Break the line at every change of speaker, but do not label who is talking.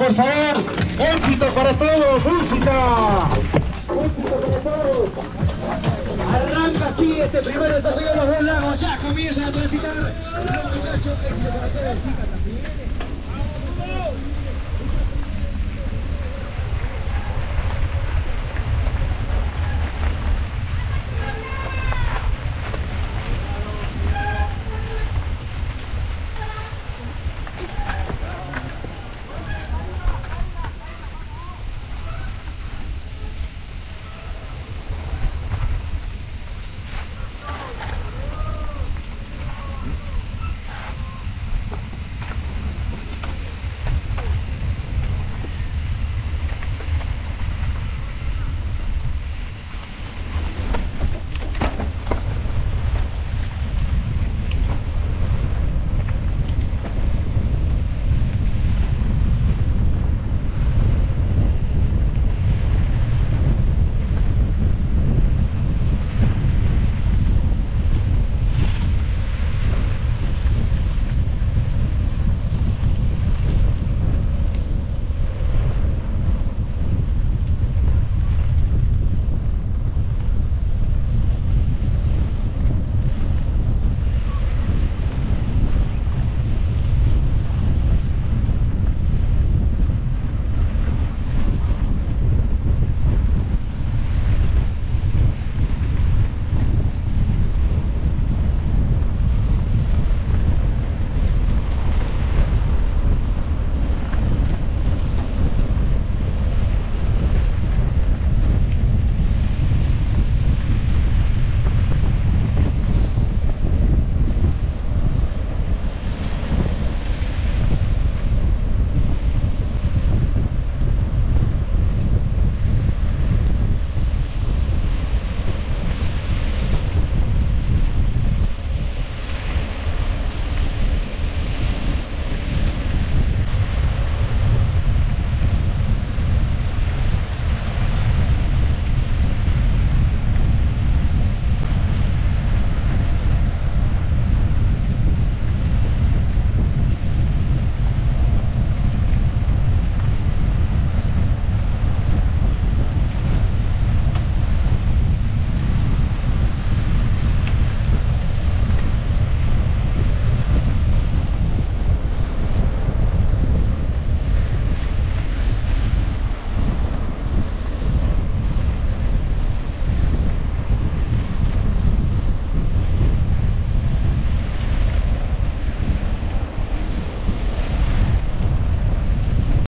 por favor. Éxito para todos, música. Éxito para todos. Arranca así este primer desafío de los dos lagos. Ya comienzan a transitar los muchachos. Éxito para todos, chicas también.